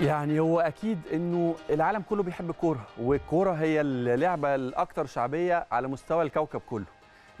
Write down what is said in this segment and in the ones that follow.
يعني هو أكيد إنه العالم كله بيحب الكورة والكورة هي اللعبة الاكثر شعبية على مستوى الكوكب كله.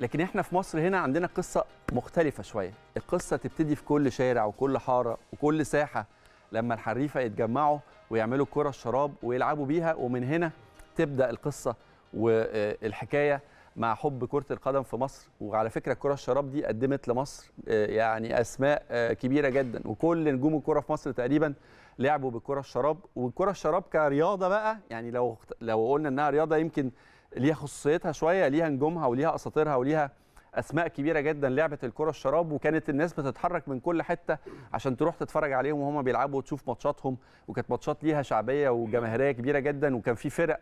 لكن إحنا في مصر هنا عندنا قصة مختلفة شوية. القصة تبتدي في كل شارع وكل حارة وكل ساحة لما الحريفة يتجمعوا ويعملوا كرة الشراب ويلعبوا بيها ومن هنا تبدأ القصة والحكاية مع حب كرة القدم في مصر. وعلى فكرة الكره الشراب دي قدمت لمصر يعني أسماء كبيرة جدا. وكل نجوم الكره في مصر تقريبا لعبوا بالكرة الشراب. والكرة الشراب كرياضة بقى يعني لو لو قلنا إنها رياضة يمكن ليها خصوصيتها شوية ليها نجومها وليها أساطيرها وليها أسماء كبيرة جدا لعبت الكرة الشراب. وكانت الناس بتتحرك من كل حتة عشان تروح تتفرج عليهم وهم بيلعبوا وتشوف ماتشاتهم. وكانت ماتشات ليها شعبية وجماهيرية كبيرة جدا. وكان في فرق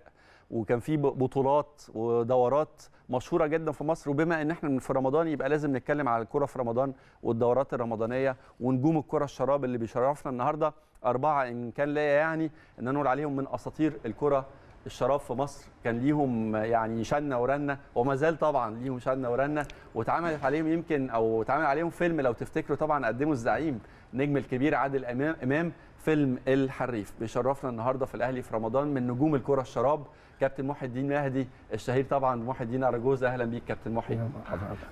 وكان في بطولات ودورات مشهورة جدا في مصر. وبما إن إحنا في رمضان يبقى لازم نتكلم على الكرة في رمضان والدورات الرمضانية ونجوم الكرة الشراب اللي بيشرفنا النهارده. أربعة إن كان ليا يعني إن نقول عليهم من أساطير الكرة الشراب في مصر. كان ليهم يعني شنة ورنة وما زال طبعا ليهم شنة ورنة. واتعملت عليهم يمكن أو اتعمل عليهم فيلم لو تفتكروا طبعا قدموا الزعيم نجم الكبير عادل إمام فيلم الحريف. بيشرفنا النهارده في الأهلي في رمضان من نجوم الكرة الشراب. كابتن محي الدين مهدي الشهير طبعا محي الدين اراجوز أهلا بيك كابتن محي.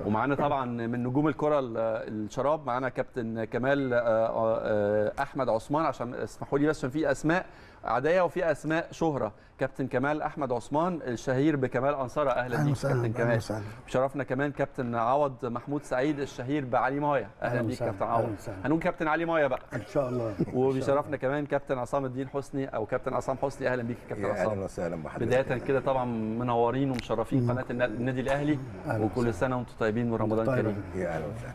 ومعانا طبعا من نجوم الكرة الشراب معانا كابتن كمال أحمد عثمان عشان اسمحوا لي بس عشان في أسماء عاديه وفي أسماء شهرة. كابتن كمال أحمد عثمان الشهير بكمال انصاره أهلا بيك كابتن كمال. شرفنا كمان كابتن عوض محمود سعيد الشهير بعلي مايا. أهلا بيك كابتن عوض. هنقول كابتن علي مايا بقى. إن شاء الله. وبيشرفنا كمان كابتن عصام الدين حسني أو كابتن عصام حسني أهلا بيك كابتن عصام أهلا وسهلا بحضرتك بداية كده طبعا منورين ومشرفين قناة النادي الأهلي. وكل سنة وأنتم طيبين ورمضان كريم.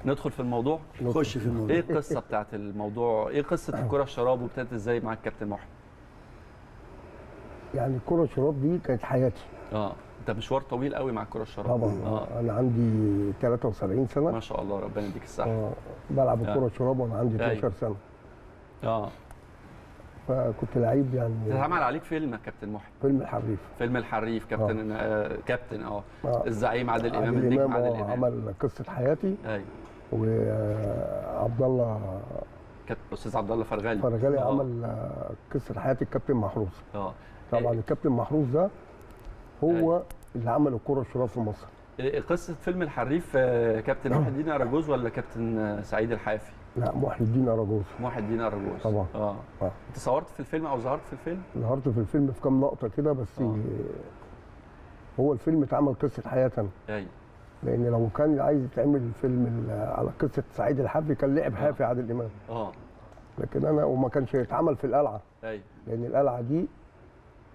ندخل في الموضوع. نخش في الموضوع. إيه القصة بتاعت الموضوع؟ إيه قصة الكرة الشراب وابتدت إزاي معاك كابتن محي؟ يعني الكرة الشراب دي كانت حياتي. آه. انت مشوار طويل قوي مع الكرة الشراب. طبعا. آه. أنا عندي 73 سنة. ما شاء الله ربنا يديك الصحة. آه. بلعب الكره الشراب وأنا عندي 12 سنة. آه. فكنت لعيب يعني. اتعمل عليك فيلم يا كابتن محي. فيلم الحريف. فيلم الحريف كابتن آه. كابتن آه آه. الزعيم عادل إمام عادل النجم إمام عادل آه، إمام. عمل قصة حياتي. أيوه. وعبد الله كابتن أستاذ عبد الله فرغالي. فرغالي آه. عمل آه، قصة حياه الكابتن محروس. آه. طبعا الكابتن محروس ده هو أيوة. اللي عمل الكرة الشراب في مصر. إيه قصة فيلم الحريف آه، كابتن محي الدين اراجوز ولا كابتن آه، سعيد الحافي؟ لا محي الدين اراجوز محي الدين اراجوز طبعا. آه آه. أنت صورت في الفيلم أو ظهرت في الفيلم ظهرت في الفيلم في كام لقطة كده بس آه. هو الفيلم اتعمل قصة حياة. أيوه لأن لو كان عايز يتعمل فيلم على قصة سعيد الحافي كان لعب حافي عادل إمام آه لكن أنا وما كانش يتعمل في القلعة أيوه لأن القلعة دي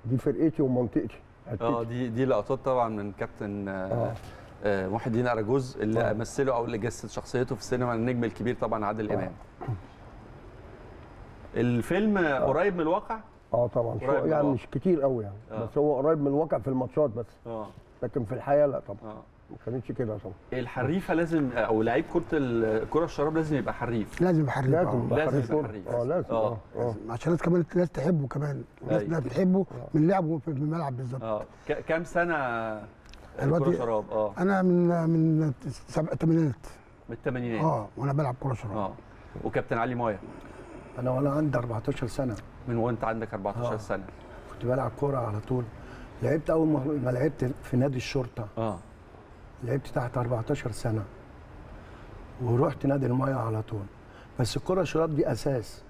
دي فرقتي ومنطقتي آه. دي دي لقطات طبعا من كابتن آه آه. آه محي الدين اراجوز اللي آه. مثله أو اللي جسد شخصيته في السينما النجم الكبير طبعا عادل إمام. الفيلم قريب من الواقع؟ آه طبعا. شو قريب يعني الواقع. مش كتير قوي يعني. آه. بس هو قريب من الواقع في الماتشات بس. آه. لكن في الحياة لا طبعا. آه. ما كانتش كده طبعا. الحريفة لازم أو لعيب كرة الكره الشراب لازم يبقى حريف. لازم يبقى حريف لازم آه. يبقى لازم حريف. يبقى كورة. حريف. آه لازم. آه. آه. آه عشان الناس كمان الناس تحبه كمان. الناس. بتحبه من لعبه في الملعب بالظبط. آه. كام سنة الواد كرة ي- شراب آه. أنا من من سبع الثمانينات من الثمانينات آه وأنا بلعب كوره شراب. آه. وكابتن علي مايا؟ أنا وأنا عندي 14 سنة. من وأنت عندك 14 آه. سنة. كنت بلعب كورة على طول. لعبت أول ما لعبت في نادي الشرطة. آه. لعبت تحت 14 سنة. ورحت نادي المايه على طول. بس الكره شراب دي أساس.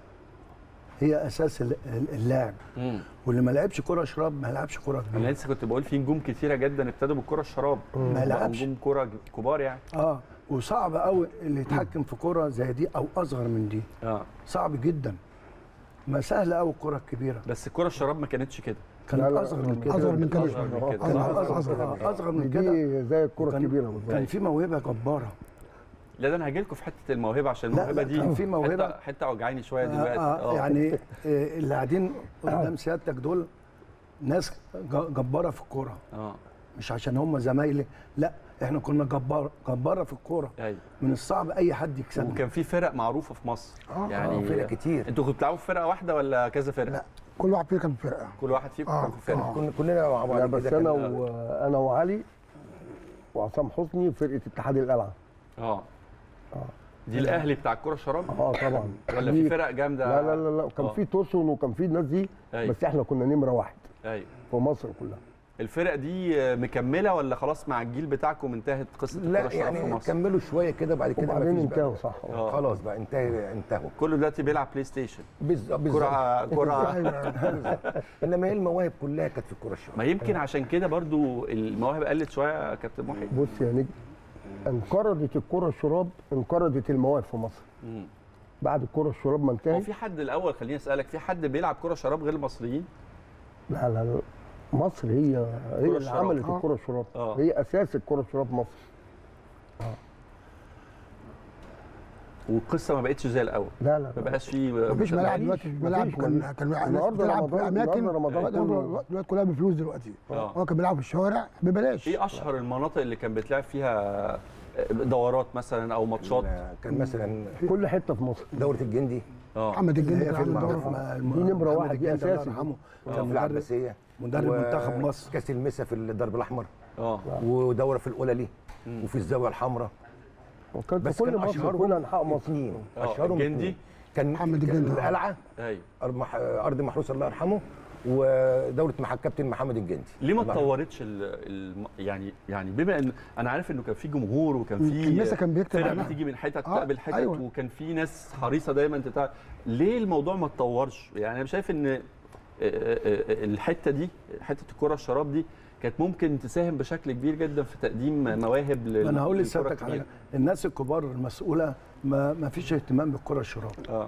هي أساس ال- ال- اللعب. امم واللي ما لعبش كرة شراب ما يلعبش كرة أنا كبيره لسه كنت بقول في نجوم كتيرة جدا ابتدوا بالكرة الشراب. ما يلعبش نجوم كرة كبار يعني. آه. وصعب قوي اللي يتحكم في كرة زي دي أو أصغر من دي. آه. صعب جدا. ما سهل قوي الكرة الكبيرة. بس الكره الشراب ما كانتش كده. لا، أصغر من كده. أصغر من كده. أصغر من. كده. أصغر آه، أصغر من كده. دي زي الكرة كان- الكبيرة كان في موهبة جبارة. لا ده أنا هاجي لكم في حتة الموهبة عشان الموهبة لا، دي كان في موهبة. حتة, حتة وجعاني شوية آه دلوقتي. آه يعني آه، اللي قاعدين قدام سيادتك دول ناس ج- جبارة في الكورة. آه. مش عشان هم زمايلي لا إحنا كنا جبار جبارة في الكورة. أيوه. من الصعب أي حد يكسبنا وكان في فرق معروفة في مصر. آه، يعني فرق كتير. أنتوا كنتوا بتلعبوا في فرقة واحدة ولا كذا فرقة؟ لا كل واحد فينا كان في فرقة. كل واحد فيكم آه، كان في فرقة. آه. كنا كلنا مع بعض. بس أنا وأنا وعلي وعصام حسني فرقه اتحاد القلعه آه. دي الأهلي بتاع الكره الشراب آه طبعا ولا في فرق جامدة لا لا لا, لا. كان آه. في توسون وكان في الناس دي أيوة. بس إحنا كنا نمرة واحد أيوه في مصر كلها الفرق دي آه، مكملة ولا خلاص مع الجيل بتاعكم انتهت قصة الكرة لا الشراب في يعني مصر كملوا شوية كده بعد كده وبعدين. انتهوا صح آه. خلاص بقى انتهى انتهوا كله دلوقتي بيلعب PlayStation بالظبط بالظبط. كره كره. انما هي المواهب كلها كانت في الكوره الشراب ما يمكن عشان كده برضو المواهب قلت شوية يا كابتن محي بص يا نجم انقرضت الكرة الشراب انقرضت المواهب في مصر. مم. بعد الكرة الشراب ما هو انتهت في حد الأول خليني أسألك في حد بيلعب كرة شراب غير المصريين؟ لا لا لا. مصر هي هي اللي الشراب. عملت آه. الكرة الشراب. آه. هي أساس الكرة الشراب مصر. والقصة ما بقتش زي الأول. لا لا ما بقاش في مفيش ملاعب دلوقتي ملاعب كان كان النهارده بتلعب رمضان- في اماكن النهارده رمضان دلوقتي كله- دلوقتي كلها بفلوس دلوقتي. آه. هو كان بيلعب في الشوارع ببلاش. إيه أشهر المناطق اللي كان بيتلعب فيها دورات مثلا أو ماتشات؟ كان مثلا كل حتة في مصر. دورة الجندي. آه. محمد الجندي كان في عامل دورة مع دي محمد واحد، دي. يرحمه كان في مدرب العباسيه مدرب منتخب مصر. كأس المسا في الدرب الأحمر. آه. ودورة في القللي وفي الزاوية الحمراء. وكان في بس كل كان مصر أشهرهم كل انحاء مصر. اثنين آه، أشهرهم الجندي. كان محمد الجندي. القلعه أيوه. أرض محروس الله يرحمه. ودوره مع الكابتن محمد الجندي ليه ما. اتطورتش. يعني يعني بما إن أنا عارف إنه كان في جمهور وكان في الناس كان بيكتب فرق. بتيجي من حتت آه، تقابل حتت أيوة. وكان في ناس حريصة دايما تتع... ليه الموضوع ما اتطورش يعني أنا شايف إن آه، آه، آه، الحتة دي حتة الكرة الشراب دي كانت ممكن تساهم بشكل كبير جدا في تقديم مواهب لل... أنا هقول لسيادتك على الكبيرة. الناس الكبار المسؤولة ما ما فيش اهتمام بالكرة الشراب آه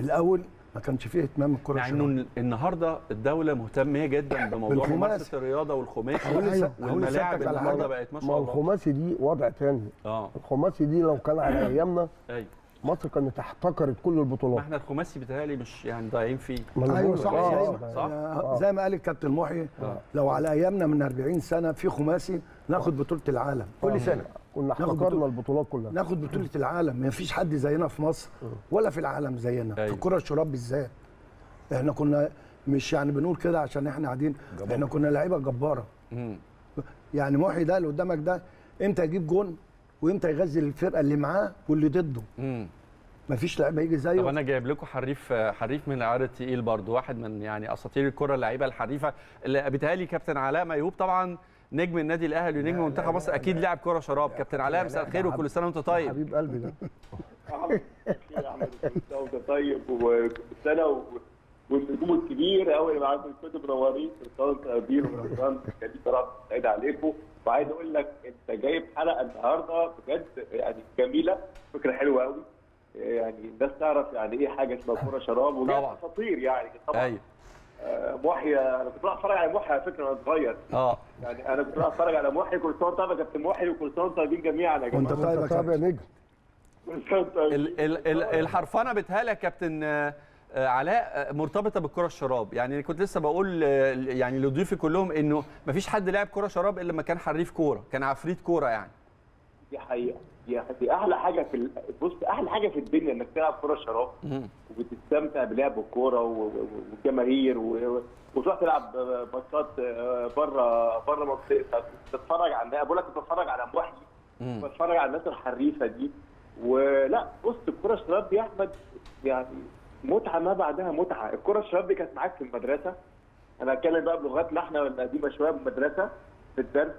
الأول ما كانش فيه اهتمام بالكره مع إنه النهارده الدولة مهتمه جدا بموضوع بالخماسي. ممارسة الرياضة والخماسي. أيوة. والملاعب النهارده بقت ما ما شاء هو الله. الخماسي دي وضع تاني. آه. الخماسي دي لو كان على أيامنا أيوه. مصر كانت احتكرت كل ما البطولات إحنا الخماسي بيتهيألي مش يعني ضايعين فيه. ما أيوة لك. صح، آه، أيوة. آه، صح؟ آه، زي ما قال الكابتن محي آه. لو على أيامنا من 40 سنة في خماسي ناخد بطولة العالم كل سنة. كنا ناخد احتكرنا. البطولات كلها ناخد بطولة العالم ما فيش حد زينا في مصر ولا في العالم زينا أيوة. في الكره الشراب بالذات إحنا كنا مش يعني بنقول كده عشان إحنا قاعدين إحنا كنا لعيبة جبارة. يعني محي ده اللي قدامك ده إمتى يجيب جون وامتى يغزل الفرقة اللي معاه واللي ضده مم. مفيش لعيب هيجي طب زيه أنا جايب لكم حريف حريف من العيار التقيل برضو واحد من يعني أساطير الكرة اللعيبة الحريفة اللي بيتهيألي كابتن علاء ميهوب طبعا نجم النادي الأهلي ونجم منتخب مصر. أكيد لاعب كرة شراب كابتن علاء مساء الخير وكل سنه وانت طيب حبيب قلبي ده يا احمد كل سنة وأنت طيب. وكل سنه والنجوم الكبير قوي اللي معاكم كنتوا منورين وانت طيبين ورمضان كريم صراحة سعيد عليكم وعايز أقول لك انت جايب حلقه النهارده بجد يعني جميله فكره حلوة قوي يعني الناس تعرف يعني إيه حاجة اسمها كوره شراب وجايب طبعا. اساطير يعني طبعا. أيوه. آه، محيى أنا كنت بروح اتفرج على محيى على فكرة وأنا صغير. آه. يعني أنا كنت أتفرج على محيى كل سنه وانت طيب يا كابتن سنه وأنتم طيبين جميعا يا وأنت جماعة طيب يا كابتن؟ نجم. طيبين. ال- ال- ال- الحرفنة بيتهيألي يا كابتن آه، آه، علاء آه، مرتبطة بالكرة الشراب. يعني كنت لسه بقول يعني لضيوفي كلهم إنه مفيش حد لعب كرة شراب إلا لما كان حريف كورة كان عفريت كورة يعني. دي حقيقة. دي دي أحلى حاجة في بص أحلى حاجة في الدنيا إنك تلعب كورة شراب. وبتستمتع بلعب و- والجماهير وتروح تلعب ماتشات بره بره منطقتك تتفرج على بقول لك بتتفرج على محي. مم. بتتفرج على الناس الحريفة دي. ولا بص الكورة الشراب دي يا أحمد يعني متعة ما بعدها متعة. الكورة الشراب دي كانت معاك في المدرسة. أنا هتكلم بقى بلغتنا إحنا القديمة شوية بالمدرسة في الدرس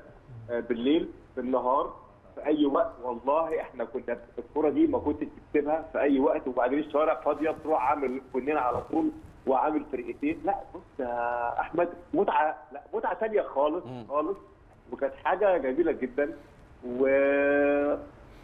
آه، بالليل بالنهار. في أي وقت. والله إحنا كنا الكوره دي ما كنتش تكتبها في أي وقت. وبعدين الشوارع فاضية تروح عامل كلنا على طول وعامل فرقتين. لا بص يا أحمد متعة. لا متعة ثانية خالص. خالص. وكانت حاجة جميلة جدا. و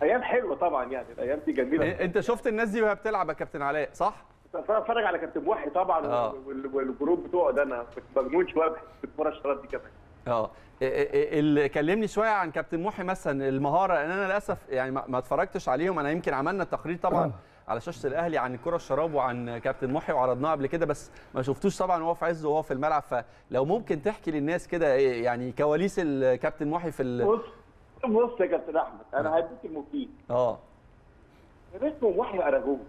أيام حلوة طبعا يعني. الأيام دي جميلة. إيه، أنت شفت الناس دي وهي بتلعب يا كابتن علاء صح؟ اتفرج على كابتن محي طبعا آه. وال- والجروب بتوعه ده. أنا كنت مجنون شوية بحس الكوره الشراب دي كمان. آه. اللي كلمني شوية عن كابتن محي مثلا المهارة لأن أنا للأسف يعني ما اتفرجتش عليهم. أنا يمكن عملنا تقرير طبعا على شاشة الأهلي عن الكره الشراب وعن كابتن محي وعرضناه قبل كده بس ما شفتوش طبعا وهو في عزه وهو في الملعب. فلو ممكن تحكي للناس كده يعني كواليس الكابتن محي في ال... بص بص يا كابتن أحمد أنا هديك المفيد. آه. اسمه محي اراجوز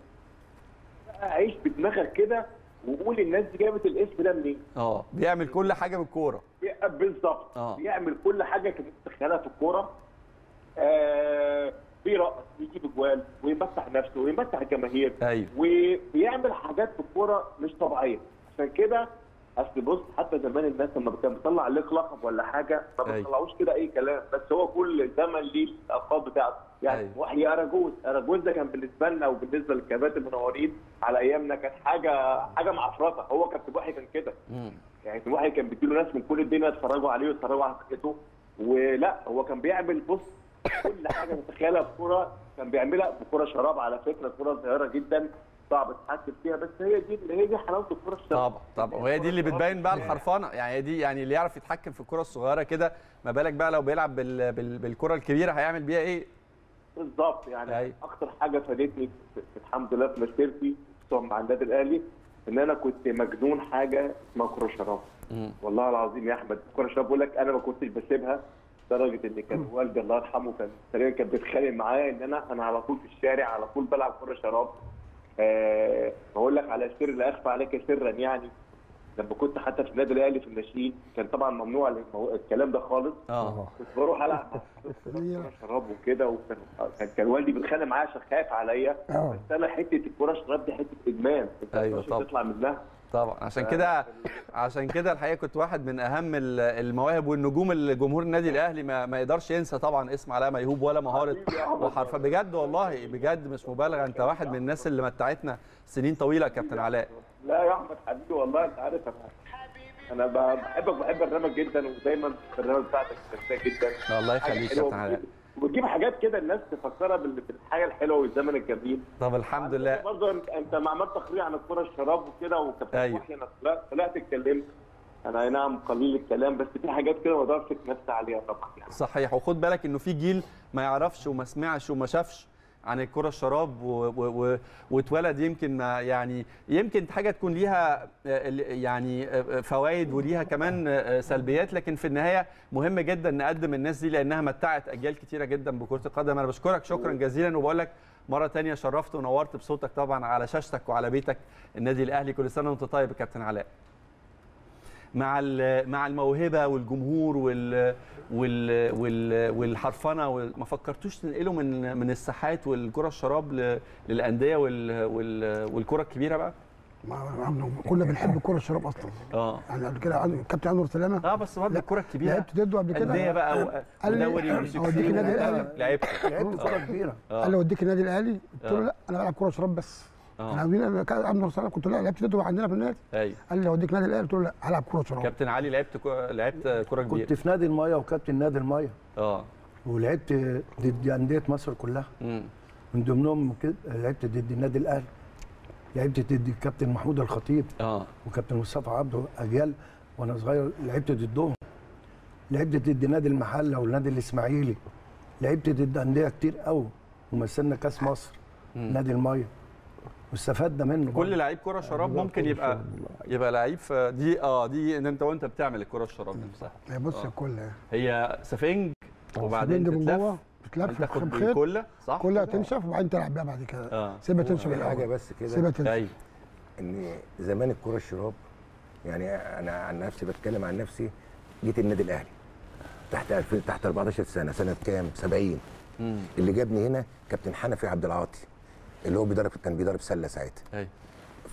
عيش بدماغك كده وقول الناس دي جابت الاسم ده منين آه بيعمل كل حاجة بالكورة. بي- بالظبط. آه. بيعمل كل حاجة كانت تتخيلها في الكورة. آه بيرقص ويجيب اجوال ويمسح نفسه ويمسح الجماهير. أيوه. وبيعمل حاجات في الكورة مش طبيعية. عشان كده اصل بص حتى زمان الناس لما كان بيطلع عليك لقب ولا حاجة ما أيوة. بيطلعوش كده أي كلام بس هو كل زمن ليه الألقاب بتاعته يعني أيوة. وحي أراجوز أراجوز ده كان بالنسبة لنا وبالنسبة للكباتن المنورين على أيامنا كانت حاجة حاجة معفرطة هو كابتن وحي كان كده. يعني وحي كان بيديله ناس من كل الدنيا يتفرجوا عليه ويتفرجوا على حاجته ولا هو كان بيعمل بص كل حاجة تتخيلها في كوره كان بيعملها بكوره شراب على فكرة كوره صغيرة جدا صعب تتحكم فيها بس هي دي هي دي حلاوة الكوره الشراب طبعا طبعا وهي دي اللي بتبين بقى الحرفنة؟ يعني هي دي يعني اللي يعرف يتحكم في الكرة الصغيرة كده ما بالك بقى لو بيلعب بال... بال... بالكرة الكبيرة هيعمل بيها إيه؟ بالظبط يعني أيوة. أكتر حاجة فادتني الحمد لله في مسيرتي خصوصا مع النادي الأهلي إن أنا كنت مجنون حاجة اسمها كرة شراب. والله العظيم يا أحمد كرة شراب بقول لك أنا ما كنتش بسيبها لدرجة إن كان والدي الله يرحمه كان تقريبا كان بيتخانق معايا إن أنا أنا على طول في الشارع على طول بلعب كرة شراب. أه بقول لك على سر لا اخفى عليك سرا يعني. لما كنت حتى في النادي الأهلي في الناشئين كان طبعا ممنوع الكلام ده خالص. آه. كنت بروح ألعب شراب وكده وكان كان, كان والدي بيتخانق معايا عشان خايف عليا. آه. بس أنا حتة الكورة الشراب دي حتة إدمان. أنت أيوة. تطلع منها. طبعا. عشان كده عشان كده الحقيقة كنت واحد من أهم ال- المواهب والنجوم اللي جمهور النادي الأهلي ما, ما يقدرش ينسى طبعا اسم علاء ميهوب ولا مهارة. وحرفه بجد والله بجد مش مبالغة. أنت واحد من الناس اللي متعتنا سنين طويلة يا كابتن علاء. لا يا أحمد حبيبي والله أنت عارف أنا أنا بحبك بحب برنامج جدا ودايما البرنامج بتاعتك جدا. الله يخليك يا كابتن علاء. وبتجيب حاجات كده الناس تفكرها بال- بالحاجة الحلوة والزمن الجميل. طب الحمد لله. برضه أنت ما عملت تقرير عن الكرة الشراب وكده وكابتن أيوة. وحي أنا طلعت طلعت اتكلمت. أنا اي نعم قليل الكلام بس في حاجات كده ما أقدرش اتنفس عليها طبعا يعني. صحيح. وخد بالك إنه في جيل ما يعرفش وما سمعش وما شافش. عن الكرة الشراب واتولد يمكن ما يعني يمكن حاجة تكون ليها آه، يعني آه، فوائد وليها كمان آه، سلبيات لكن في النهاية مهم جدا نقدم الناس دي لأنها متعت أجيال كتيرة جدا بكرة القدم. أنا بشكرك شكرا جزيلا وبقول لك مرة تانية شرفت ونورت بصوتك طبعا على شاشتك وعلى بيتك. النادي الأهلي كل سنة وأنت طيب يا كابتن علاء. مع مع الموهبة والجمهور وال وال وال والحرفنة وال- ما فكرتوش تنقلوا من من الساحات والكرة الشراب للأندية وال وال والكرة الكبيرة بقى؟ ما- كنا بنحب الكوره الشراب أصلا. آه. يعني قبل كده عن- كابتن أنور سلامة؟ آه بس برضه الكرة الكبيرة. لعبت ضده قبل كده؟ أندية بقى ودوري النادي الأهلي. لعبت. لعبت كوره كبيرة. قال لي اوديك النادي الأهلي؟ قلت له آه. لا أنا بلعب كوره شراب بس. أنا عاوزين كابتن انور سلامه كنت لعبت ضده عندنا في النادي. أيوه. قال لي اوديك النادي الأهلي قلت له لا هلعب كورة شراب كابتن علي لعبت كو- لعبت كره كنت كبيره في نادي المايه وكابتن نادي المايه آه. ولعبت ضد أندية مصر كلها. امم من ضمنهم كده لعبت ضد النادي الأهلي. لعبت ضد الكابتن محمود الخطيب آه. وكابتن مصطفى عبده أجيال وأنا صغير. لعبت ضدهم. لعبت ضد نادي المحلة والنادي الإسماعيلي. لعبت ضد أندية كتير قوي ومثلنا كأس مصر. نادي المايه واستفدنا منه كل لعيب كرة شراب ممكن يبقى يبقى لعيب في دي آه دي إن أنت وأنت بتعمل الكرة الشراب نفسها هي بص آه. الكل هي سفنج وبعدين تتلف تاخد بخيط كله صح؟ كلها تنشف وبعدين تلعب بيها بعد كده. آه. سيبها تنشف في حاجة بس كده. سيبها تنشف. أيوه إن زمان الكوره الشراب يعني أنا عن نفسي بتكلم عن نفسي جيت النادي الأهلي. تحت 2000 تحت 14 سنة سنة كام؟ 70 امم اللي جابني هنا كابتن حنفي عبد العاطي. اللي هو بيدرب كان بيدرب سلة ساعتها. أيوه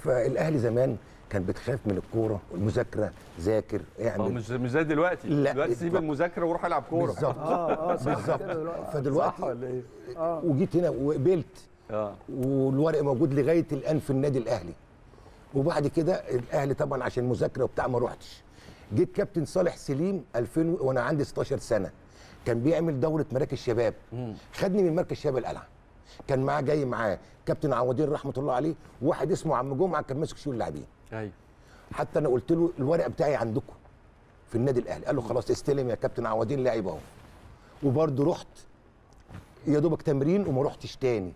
فالأهلي زمان كان بتخاف من الكورة والمذاكرة ذاكر اعمل. مش مش زي دلوقتي. لا، دلوقتي سيب. المذاكرة وروح العب كورة. بالظبط. آه آه صح. بالظبط. كده دلوقتي. فدلوقتي صح ولا إيه؟ وجيت هنا وقبلت. آه. والورق موجود لغاية الآن في النادي الأهلي. وبعد كده الأهلي طبعا عشان مذاكرة وبتاع ما روحتش. جيت كابتن صالح سليم 2000 و- وأنا عندي 16 سنة. كان بيعمل دورة مراكز شباب. خدني من مركز شباب القلعه كان معاه جاي معاه كابتن عوضين رحمة الله عليه وواحد اسمه عم جمعة كان ماسك شؤون اللاعبين. أيوه. حتى أنا قلت له الورق بتاعي عندكم في النادي الأهلي. قال له خلاص استلم يا كابتن عوضين لاعب أهو. وبرده رحت يا دوبك تمرين وما رحتش تاني.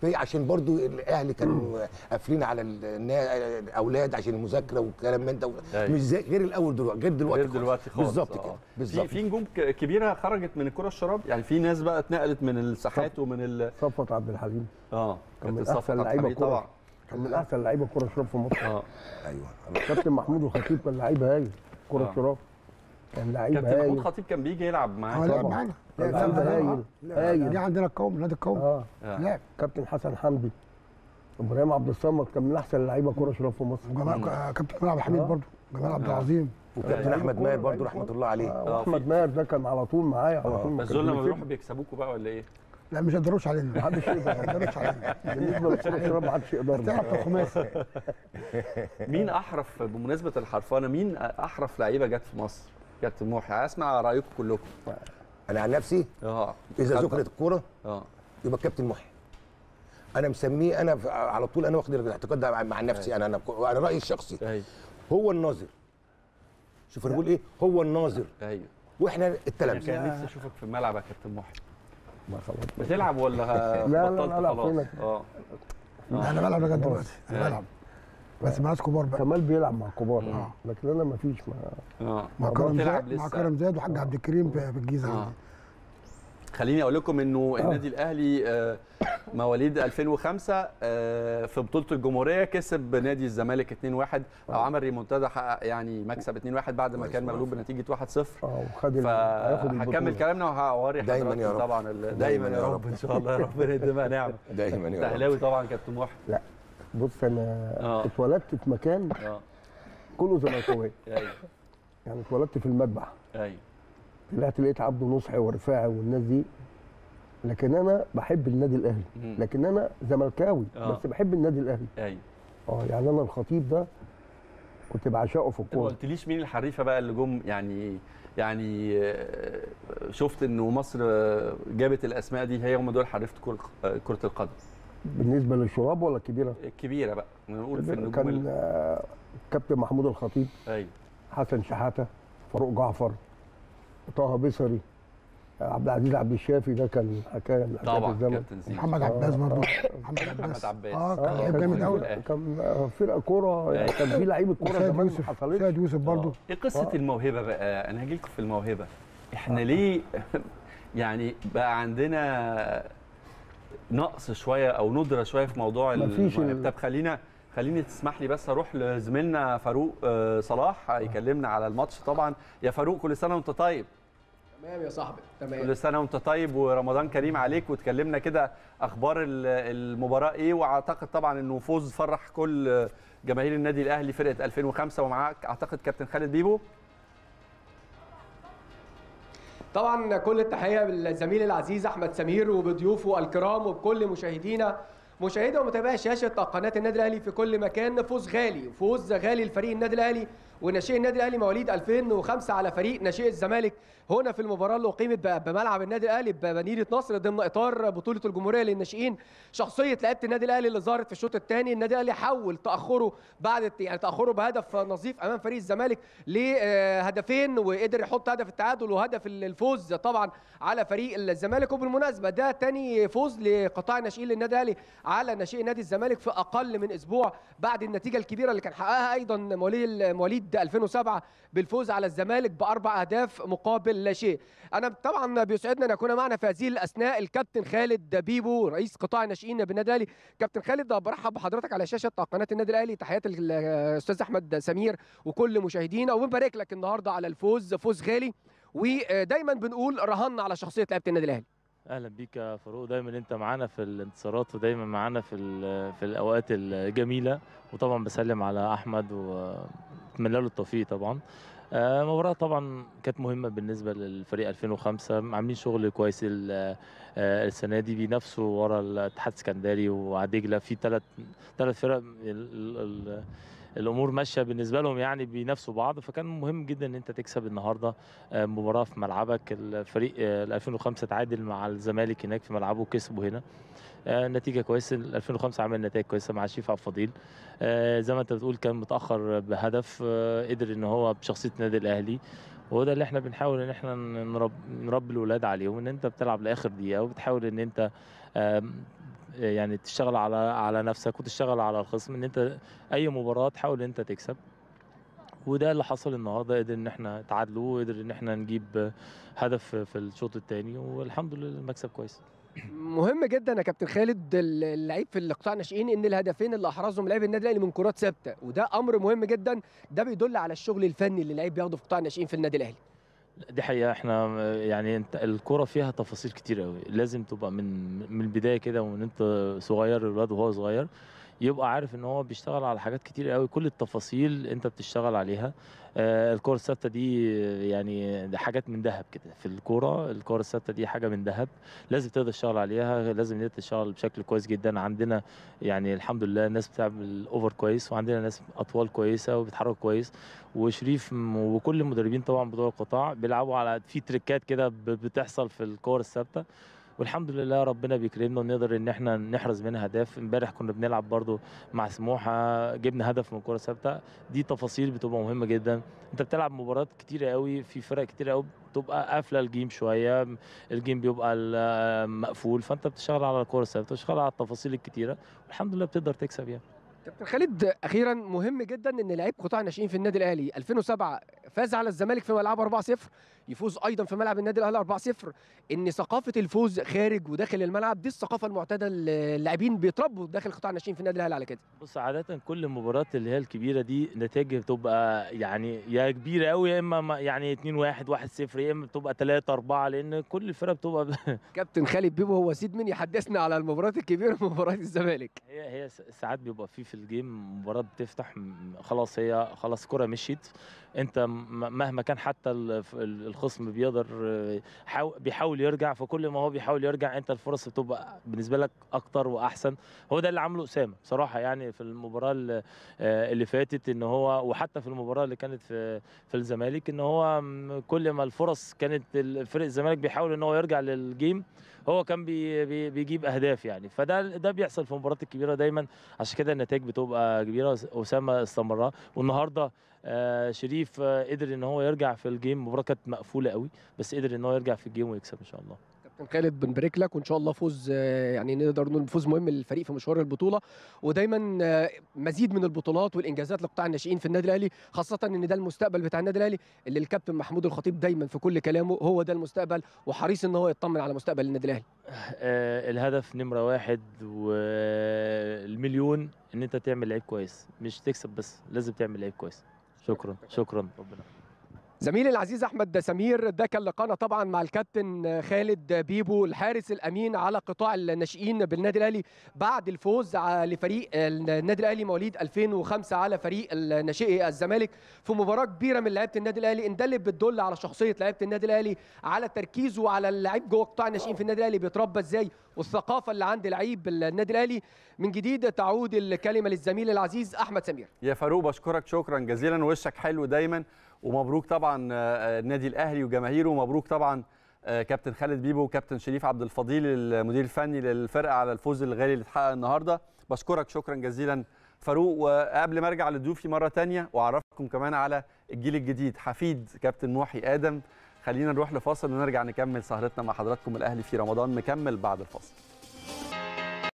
في عشان برضو الاهلي كانوا قافلين على النا- الأولاد عشان المذاكرة والكلام من ده. أيوة. مش زي غير الأول دلوقتي غير دلوقتي غير دلوقتي خالص. بالظبط آه. كده في بالظبط. في نجوم كبيرة خرجت من الكره الشراب. يعني في ناس بقى اتنقلت من الساحات ومن ال صفوت عبد الحليم. آه. كان من أحسن لعيبة طبعا. كان من أحسن لعيبة كورة شراب في مصر. آه. أيوه. كابتن محمود الخطيب كان لعيب هايل كوره آه. شراب كان لعيب كابتن محمود هايل. خطيب كان بيجي يلعب معاه. معانا لعب معانا. معانا هايل. دي عندنا القوم نادي القوم آه آه. لعب كابتن حسن حمدي إبراهيم عبد الصمد كان من أحسن اللعيبة كوره شراب في مصر وجمال آه، كابتن جمال عبد الحميد آه. برضه جمال عبد آه. العظيم وكابتن آه. أحمد ماهر برضه رحمة الله عليه آه، آه، في- ماهر ده كان على طول معايا على آه. طول بس دول لما. بيروحوا بيكسبوكوا بقى ولا إيه؟ لا مش هيقدروش علينا محدش يقدر ما يقدروش علينا بالنسبة للكوره شراب ما حدش يقدر تعرف الخماسي مين أحرف بمناسبة الحرفانه مين أحرف لعيبة جت في مصر؟ كابتن محي أسمع رأيكم كلكم أنا عن نفسي آه. إذا ذكرت الكوره آه. يبقى الكابتن محي. أنا مسميه أنا على طول أنا واخد الاعتقاد ده مع نفسي. أنا أنا أنا رأيي الشخصي. أيوه. هو الناظر. شوف أنا بقول إيه؟ هو الناظر. أيوه. وإحنا أنا التلامذه كان نفسي أشوفك في الملعب يا كابتن محي. ما خلاص. بتلعب ولا بطلت لا، لا، خلاص؟ آه. أنا بلعب لغاية دلوقتي. آه. أنا بلعب. بس مع ناس كبار بقى. كمال بيلعب مع كبار آه. لكن أنا ما فيش آه. مع ما كرم زاد مع. كرم زاد وحاج عبد الكريم في في الجيزة آه. عندي. خليني أقول لكم إنه النادي الأهلي آه، مواليد 2005 آه، في بطولة الجمهورية كسب نادي الزمالك 2-1 أو عمل ريمونتادا حقق يعني مكسب 2-1 بعد ما كان مغلوب بنتيجة 1-0 آه وخد فهكمل. كلامنا وهوري دايماً حضراتكم يا رب. طبعا دايما يا رب. إن شاء الله يا رب نديمها نعمة. دايما يا رب. اهلاوي طبعا كابتن محي بص أنا آه. اتولدت في مكان آه. كله زملكاوية. أيوه. يعني اتولدت في المذبح. أيوه. طلعت لقيت عبده نصحي ورفاعي والناس دي. لكن أنا بحب النادي الأهلي. لكن أنا زملكاوي آه. بس بحب النادي الأهلي. أيوه. آه يعني أنا الخطيب ده كنت بعشقه في انت ما الكورة. قلتليش مين الحريفة بقى اللي جم؟ يعني يعني آه، شفت إنه مصر جابت الأسماء دي هي هم دول حريفة كرة القدم. بالنسبة للشراب ولا الكبيره الكبيره بقى. نقول في النجوم كان آه، كابتن محمود الخطيب أيوه. حسن شحاتة فاروق جعفر طه بصري عبد العزيز عبد الشافي ده كان حكاية من حكايات طبعا الزمن. كابتن زيزو. محمد عباس برضه. محمد محمد عباس. آه كان آه، لعيب جامد في قوي كان آه، فرقة كورة يعني كان في لعيبة كورة زمان ما يوسف. حصلتش. سيد يوسف برضه. إيه قصة الموهبة بقى؟ أنا هجي لكم في الموهبة. إحنا ليه؟ يعني بقى عندنا نقص شوية أو ندرة شوية في موضوع ال- طب خلينا خليني تسمح لي بس أروح لزميلنا فاروق آه، صلاح. هيكلمنا على الماتش طبعا. يا فاروق كل سنة وأنت طيب؟ تمام يا صاحبي تمام. كل سنة وأنت طيب ورمضان كريم عليك. وتكلمنا كده أخبار ال- المباراة إيه؟ وأعتقد طبعا إنه فوز فرح كل جماهير النادي الأهلي فرقة 2005 ومعاك أعتقد كابتن خالد بيبو. طبعا كل التحية بالزميل العزيز أحمد سمير وبضيوفه الكرام وبكل مشاهدينا. مشاهدي ومتابعي شاشة قناة النادي الأهلي في كل مكان فوز غالي فوز غالي لفريق النادي الأهلي وناشئ النادي الأهلي مواليد 2005 على فريق ناشئ الزمالك. هنا في المباراة اللي أقيمت بملعب النادي الأهلي بمدينه نصر ضمن إطار بطولة الجمهورية للناشئين. شخصية لعيبة النادي الأهلي اللي ظهرت في الشوط الثاني. النادي الأهلي حول تأخره بعد يعني تأخره بهدف نظيف أمام فريق الزمالك لهدفين وقدر يحط هدف التعادل وهدف الفوز طبعا على فريق الزمالك. وبالمناسبة ده تاني فوز لقطاع الناشئين للنادي الأهلي على ناشئي نادي الزمالك في أقل من أسبوع بعد النتيجة الكبيرة اللي كان حققها أيضا مواليد مواليد 2007 بالفوز على الزمالك بأربع أهداف مقابل لا شيء. أنا طبعا بيسعدنا أن يكون معنا في هذه الأثناء الكابتن خالد بيبو رئيس قطاع الناشئين بالنادي الأهلي. كابتن خالد برحب بحضرتك على شاشة قناة النادي الأهلي. تحيات الاستاذ أحمد سمير وكل مشاهدينا. وبنبارك لك النهارده على الفوز فوز غالي. ودايما بنقول رهنا على شخصية لعيبة النادي الأهلي. أهلا بيك يا فاروق. دايما أنت معانا في الانتصارات ودايما معانا في في الأوقات الجميلة. وطبعا بسلم على أحمد واتمنى له التوفيق طبعا. آه، مباراة طبعا كانت مهمة بالنسبة للفريق 2005 عاملين شغل كويس آه، السنة دي بينافسوا ورا الاتحاد السكندري وعلى في ثلاث ثلاث فرق ال- ال- ال- الأمور ماشية بالنسبة لهم يعني بينافسوا بعض. فكان مهم جدا إن أنت تكسب النهارده آه، مباراة في ملعبك. الفريق آه، ال 2005 تعادل مع الزمالك هناك في ملعبه وكسبوا هنا. نتيجة كويسة. ال 2005 عمل نتائج كويسة مع شريف عبد الفضيل. آه، زي ما انت بتقول كان متأخر بهدف آه، قدر ان هو بشخصية النادي الأهلي. وده اللي إحنا بنحاول ان إحنا نرب نربي الولاد عليهم ان انت بتلعب لآخر دقيقة وبتحاول ان انت يعني تشتغل على على نفسك وتشتغل على الخصم ان انت اي مباراة تحاول ان انت تكسب. وده اللي حصل النهارده. قدر ان إحنا تعادلوا وقدر ان إحنا نجيب هدف في الشوط الثاني والحمد لله المكسب كويس. مهم جدا يا كابتن خالد اللعيب في القطاع الناشئين إن الهدفين اللي أحرزهم لاعب النادي الأهلي من كرات ثابتة وده أمر مهم جدا ده بيدل على الشغل الفني اللي اللعيب بياخده في قطاع الناشئين في النادي الأهلي. دي حقيقة إحنا يعني أنت الكرة فيها تفاصيل كتير قوي لازم تبقى من من البداية كده ومن أنت صغير الولاد وهو صغير يبقى عارف إن هو بيشتغل على حاجات كتير قوي كل التفاصيل أنت بتشتغل عليها. آه الكرة الثابتة دي يعني حاجات من ذهب كده. في الكرة الكرة الثابتة دي حاجة من ذهب لازم تقدر تشتغل عليها لازم أنت تشتغل بشكل كويس جدا. عندنا يعني الحمد لله ناس بتعمل over كويس وعندنا ناس أطوال كويسة وبيتحرك كويس. وشريف وكل المدربين طبعا بتوع القطاع بيلعبوا على في تريكات كده بتحصل في الكور الثابتة. والحمد لله ربنا بيكرمنا ونقدر إن إحنا نحرز منها أهداف. إمبارح كنا بنلعب برضو مع سموحة جبنا هدف من كرة ثابتة. دي تفاصيل بتبقى مهمة جدا. أنت بتلعب مباريات كتيرة قوي في فرق كتيرة قوي بتبقى قافلة ال game شوية ال game بيبقى مقفول فأنت بتشتغل على الكرة الثابتة بتشتغل على التفاصيل الكتيرة. والحمد لله بتقدر تكسب يعني. كابتن خالد أخيرا مهم جدا إن لعيب قطاع الناشئين في النادي الأهلي 2007 فاز على الزمالك في ملعبه 4-0 يفوز أيضا في ملعب النادي الأهلي 4-0 إن ثقافة الفوز خارج وداخل الملعب دي الثقافة المعتادة اللاعبين بيتربوا داخل قطاع الناشئين في النادي الأهلي على كده. بص عادة كل المباريات اللي هي الكبيرة دي نتائج بتبقى يعني يا كبيرة قوي يا إما ما- يعني 2 1 1 0 يا إما بتبقى 3 4 لأن كل الفرق بتبقى كابتن خالد بيبو هو سيد من يحدثنا على المباريات الكبيرة مباراه الزمالك. هي هي ساعات بيبقى في في ال game مباراة بتفتح خلاص هي خلاص كرة مشيت. انت مهما كان حتى الخصم بيقدر حاو- بيحاول يرجع فكل ما هو بيحاول يرجع انت الفرص بتبقى بالنسبة لك أكتر واحسن. هو ده اللي عمله أسامة بصراحة يعني في المباراة اللي, آه، اللي فاتت إن هو وحتى في المباراة اللي كانت في في الزمالك إن هو كل ما الفرص كانت فريق الزمالك بيحاول إن هو يرجع لل game هو كان بي بي بيجيب أهداف يعني. فده ده بيحصل في المباريات الكبيرة دايما. عشان كده النتائج بتبقى كبيرة. أسامة استمرها. والنهاردة آه شريف آه قدر إن هو يرجع في ال game. المباراة كانت مقفولة قوي بس قدر إن هو يرجع في ال game ويكسب إن شاء الله. كابتن خالد بنبارك لك وإن شاء الله فوز آه، يعني نقدر نقول فوز مهم للفريق في مشوار البطولة. ودايما آه، مزيد من البطولات والإنجازات لقطاع الناشئين في النادي الأهلي خاصة إن ده المستقبل بتاع النادي الأهلي اللي الكابتن محمود الخطيب دايما في كل كلامه هو ده المستقبل وحريص إن هو يطمن على مستقبل النادي الأهلي. آه الهدف نمرة واحد والمليون إن أنت تعمل لعيب كويس. مش تكسب بس لازم تعمل لعيب كويس. شكرا. شكرا ربنا. زميلي العزيز أحمد سمير ده كان لقانا طبعا مع الكابتن خالد بيبو الحارس الأمين على قطاع الناشئين بالنادي الأهلي بعد الفوز لفريق النادي الأهلي مواليد 2005 على فريق الناشئي الزمالك في مباراة كبيرة من لعيبة النادي الأهلي. ان ده بتدل على شخصية لعيبة النادي الأهلي على تركيزه وعلى اللعيب جوه قطاع الناشئين في النادي الأهلي. بيتربى إزاي؟ والثقافة اللي عند لعيب النادي الأهلي. من جديد تعود الكلمة للزميل العزيز أحمد سمير. يا فاروق بشكرك شكرا جزيلا. وشك حلو دايما. ومبروك طبعا آه، النادي الأهلي وجماهيره. ومبروك طبعا آه، كابتن خالد بيبو وكابتن شريف عبد الفضيل المدير الفني للفرقة على الفوز الغالي اللي اتحقق النهارده. بشكرك شكرا جزيلا فاروق. وقبل ما أرجع لضيوفي مرة تانية وأعرفكم كمان على الجيل الجديد حفيد كابتن محي آدم. خلينا نروح لفاصل ونرجع نكمل سهرتنا مع حضراتكم الأهلي في رمضان. مكمل بعد الفاصل.